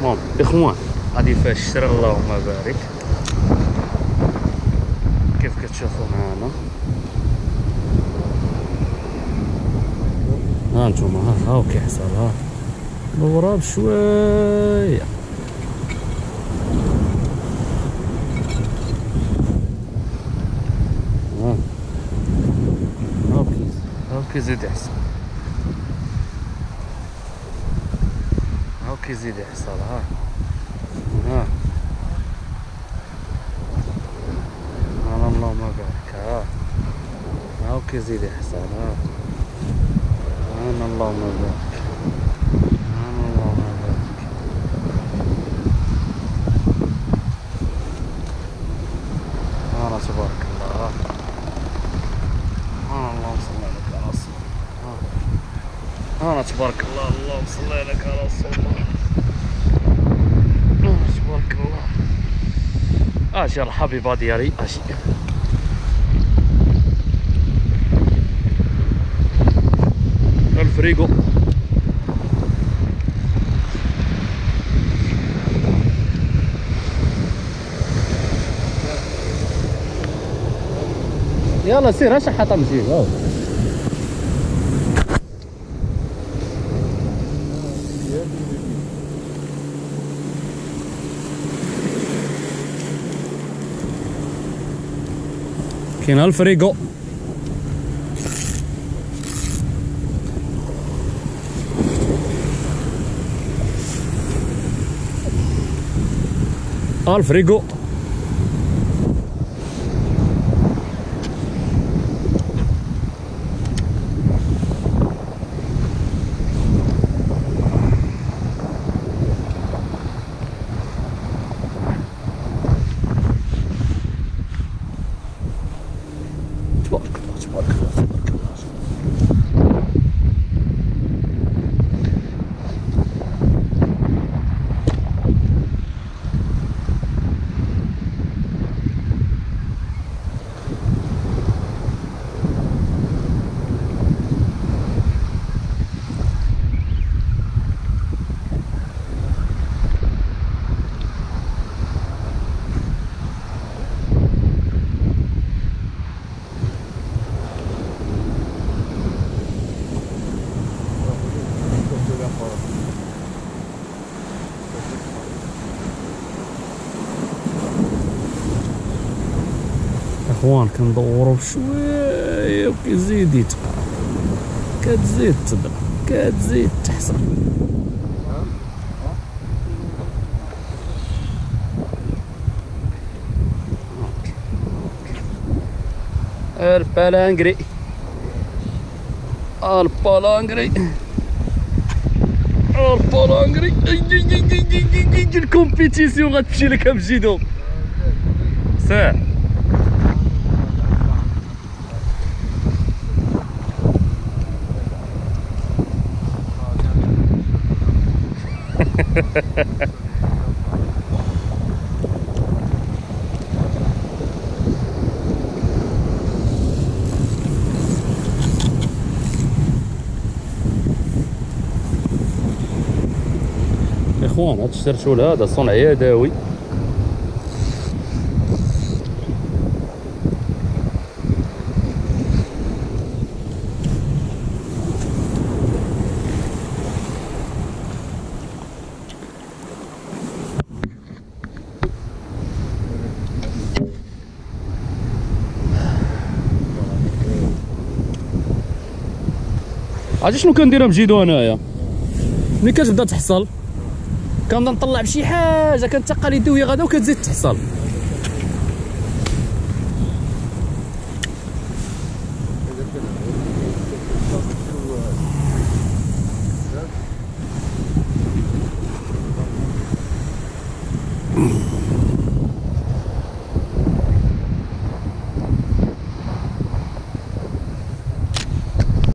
المهم إخوان. غادي فيها الشرا اللهم بارك. كيف كتشوفوا معانا ها انتوما ها ها كيحصل ها. دورها بشويه ها. ها كيز ها كيزيد يحصل ها كيزيد يحصل ها. ها. ها اللهم بارك ها. ها كيزيد يحصل ها. ها اللهم بارك ها اللهم بارك ها تبارك الله ها. اللهم صل يا رسول الله ها. تبارك الله اللهم صل يا رسول الله آه، تبارك الله أجي الحبيبه ديالي أجي الفريقو. يلا سير اش مزيان واو كاين الفريقو الفريقو تبارك الله تبارك الله تبارك الله اخوان كندورو بشويه وكيزيد يتقع كتزيد تضرب كتزيد تحصل البالانجري. البالانجري. البالانجري. الكومبيتيسيون غتمشي لك بجيدو ساه إخوان هاد الشرشول هذا صنع يدوي عرفتي شنو كنديرها بجيدو انايا ملي كتبدا تحصل كنبدا نطلع بشي حاجة كنتقل يدي وهي غادا وكتزيد تحصل Mm-hmm.